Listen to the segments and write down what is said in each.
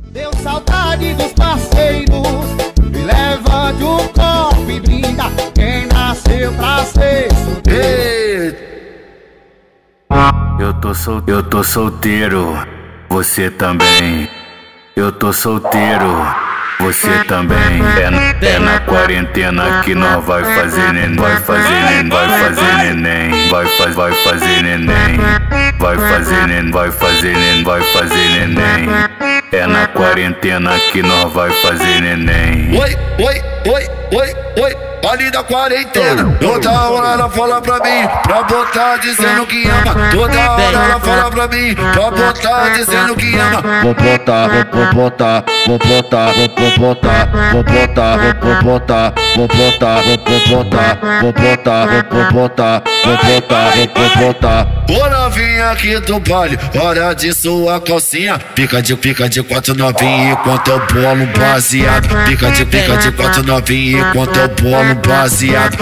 Deu saudade dos parceiros, me levante o copo e brinda, quem nasceu pra ser solteiro. Eu tô, sol... eu tô solteiro, você também. Eu tô solteiro, você também. É na, é na quarentena que nós vai fazer neném, vai fazer neném, vai fazer neném, vai, faz, vai fazer neném, vai fazer neném, vai fazer neném, vai fazer neném. É na quarentena que nós vai fazer neném. Oi, oi, oi, oi, oi ali da quarentena. Toda hora ela fala pra mim, pra botar dizendo que ama. Toda hora ela fala pra mim, pra botar dizendo que ama. Vou botar, vou botar, vou botar, vou botar, vou botar, vou botar, vou botar, vou botar, vou botar, vou botar, vou botar, vou botar. Ô novinha aqui do baile, hora de sua calcinha. Pica de pica de quatro novinha enquanto eu bolo baseado. Pica de pica de quatro novinha enquanto eu bolo baseado.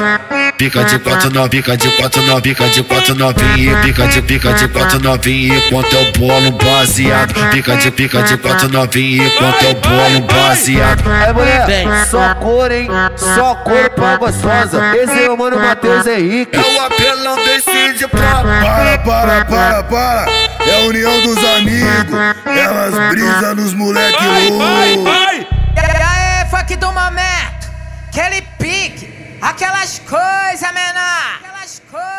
Pica de quatro no, pica de quatro no, pica de quatro novinha, pica de pica de quatro novinha enquanto eu bolo baseado. Pica de pica de quatro novinha enquanto eu bolo baseado. É mulher, só cor, hein? Só cor pra gostosa. Esse é o mano Matheus Henrique. É o apelão decide pra. Para, para, para, para. É a união dos amigos. Elas brisam nos moleque louco. E aí, funk do momento, aquele pique, aquelas coisas, menor, aquelas coisas.